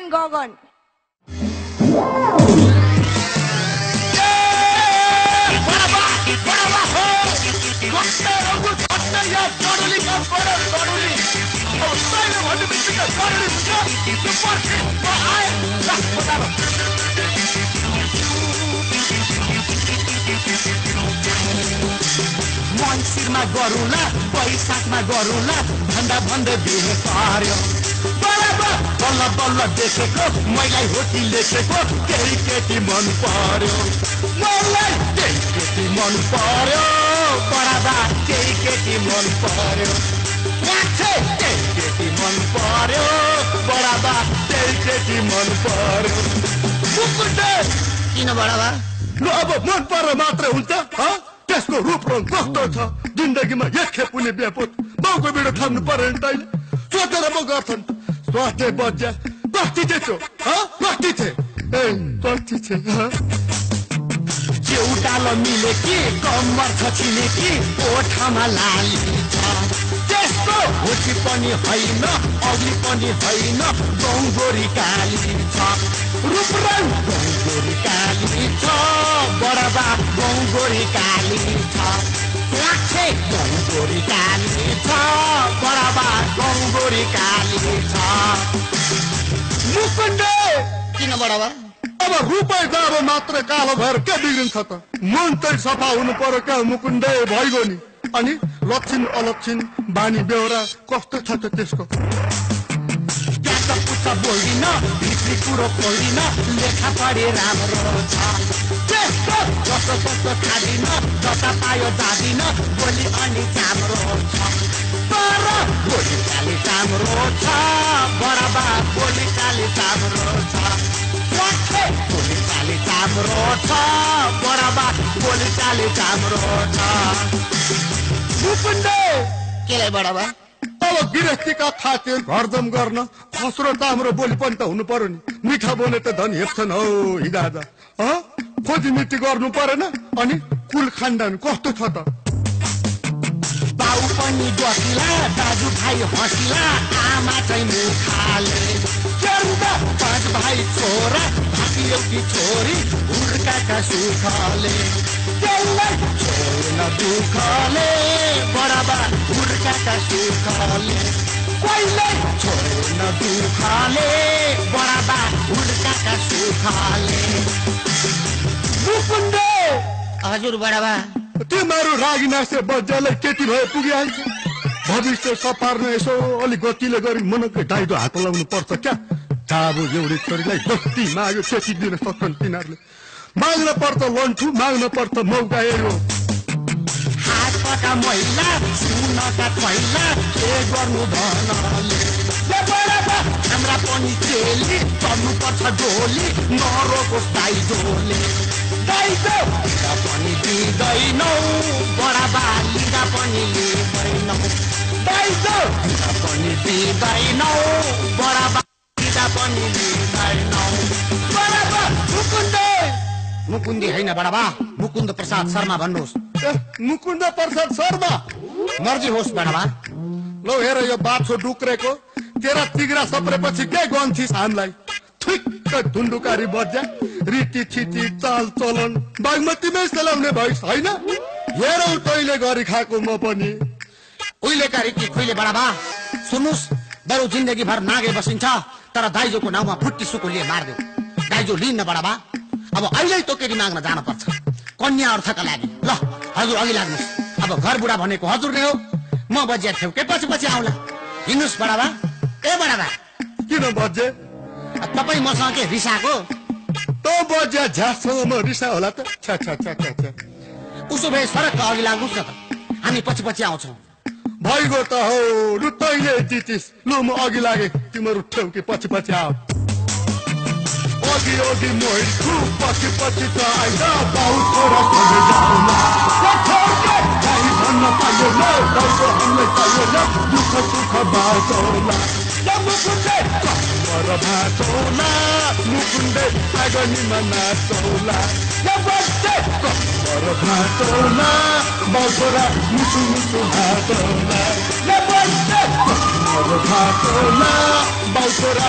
and Gogon. मङ्सिरमा गरौँला वैशाखमा गरौँला भन्दा भन्दै बिहे पार्यो बल्ल बल्ल देखेको मैलाई हो कि लेखेको केही केटी मन पर्यो। मलाई केही केटी मन पर्यो बराबर केही केटी मन पर्यो। केही केटी मन पर्यो बराबर केही केटी मन पर्यो। किन बडाबा? ल अब मन परेर मात्रै हुन्छ हँ? त्यसको रूप रङ कस्तो छ? जिन्दगीमा एकखेप पुग्ने बेपोत। बाउको बिडो थाम्नु पर्यो नि तैँले सोचेर म गर्छन्। कति चाहिँ छो हँ? कति छे ए छे हँ? जेउटाल मिले कि कम्मर छ छिने कि ओठामा लाली त्यस्तो होची पनि होइन अघि पनि होइन गङ्गोरी काली छ रूप रङ गङ्गोरी काली छ बडबा गङ्गोरी काली गङ्गोरी काली छ मुकुन्द! किन बडबा अब रुपै जाब मात्र कालो भएर के बिग्रिन्छ त? मन चाहिँ सफा हुनु पर्यो क्या मुकुन्दे भइगयो नि। अनि लक्षण अलक्षण बानी बेहोरा कस्तो छ त त्यसको? पुच्छ बोल्दिन भित्री कुरो खोल्दिन लेखा पढे राम्रो छ जस्तो जस्तो खाँदिन जता पायो जाँदिन बोली अनि राम्रो छ तर बोली काली राम्रो छ बराबा बोली काली राम्रो छ बोली काली राम्रो छ बराबा बोली काली राम्रो छ मुकुन्दे केलाई बडाबा अब गृहस्थीका खातिर घरजम गर्न खस्रो राम्रो बोली पनि त हुनु पर्यो नि। मिठा बोले त धन हेप्छन् हौ हिगाजा हँ खोजी मिटी गर्नु परेन। अनि कुल खानदान कस्तो छ त? बाउ पनि बसिला दाजु भाइ हँसिला आमा चाहिँ मुखाले पाँच भाइ छोरा भाती एउटी छोरी हुर्काका सुखले त्यसलाई छोड्न दुःखले बडाबा हुर्काका सुखले कहिले छोड्न दुःखले बडाबा हुर्काका सुखले हजुर तिमीहरू रागी नास्ते बज्यालाई केटी भए पुगिहाल्छ भविष्य सपार्न यसो अलिक गतिले गरी मनकै डाइडो हात लाउनु पर्छ क्या? जाबो एउटी छोरीलाई जति माग्यो त्यति दिन सक्छन् तिनीहरूले। माग्न पर्छ लन्ठु माग्न पर्छ मौका यो महिला के गर्नु हाम्रा पनि चेली चल्नुपर्छ डोली नरोको दाइजो लिँदा पनि दिँदैनौ बडाबा लिँदा पनि लिँदैनौ पनि दिँदैनौ बडाबा लिँदा पनि लिँदैनौ बराबर मुकुन्दे मुकुन्दी होइन बडाबा मुकुन्द प्रसाद शर्मा भन्नुहोस् मुकुन्द प्रसाद शर्मा मर्जी होस् बडाबा लौ हेर यो बाछो डुक्रेको तेरा तिग्रा सप्रेपछि के गन्थिस् हामीलाई ठिक्क धुन्डुकारी बज्या रीति छिटी चाल चलन बागमतीमै चलाउने भइस होइन हेरौ तैँले गरी खाएको म पनि। उहिलेका रीति खुइले बडाबा सुन्नुहोस् बरु जिन्दगी भर नागे बसिन्छ तर दाइजोको नाउँमा फुट्टी सुकुले मारिदेऊ दाइजो लिन्न बडाबा अब अहिले तोकेरी माग्न जान पर्छ कन्या अर्थका लागि। ल हजुर अघि लाग्नुहोस्। अब घर बुढा भनेको हजुर नै हो। म बजिया थियौ के पछि पछि आउला? हिँड्नुहोस् बडाबा ए बडाबा किन बजे तपाईँ मसँग के रिसाएको? त म रिसा होला त उसो भए सरक अघि लाग्नुहोस् न त। हामी पछि पछि आउँछौँ। भइगयो त हौ रु तैँले जितिस। लु म अघि लागे तिमीहरू ठेउ कि पछि पछि आऊ। अघि अघि म हिँड्छु पछि पछि त आइज बाउ छोरा सँगै भन्न पाइयो न दाइको हामीलाई चाहियो न दुःख सुख बाँचौला ल मुकुन्दे कम्बर भाँचौला मुकुन्दे आगनीमा नाचौला ल बच्चे कम्बर भाँचौला बाउ छोरा मुसु मुसु भाँचौला ल बच्चे कम्बर भाटोला बाउतोरा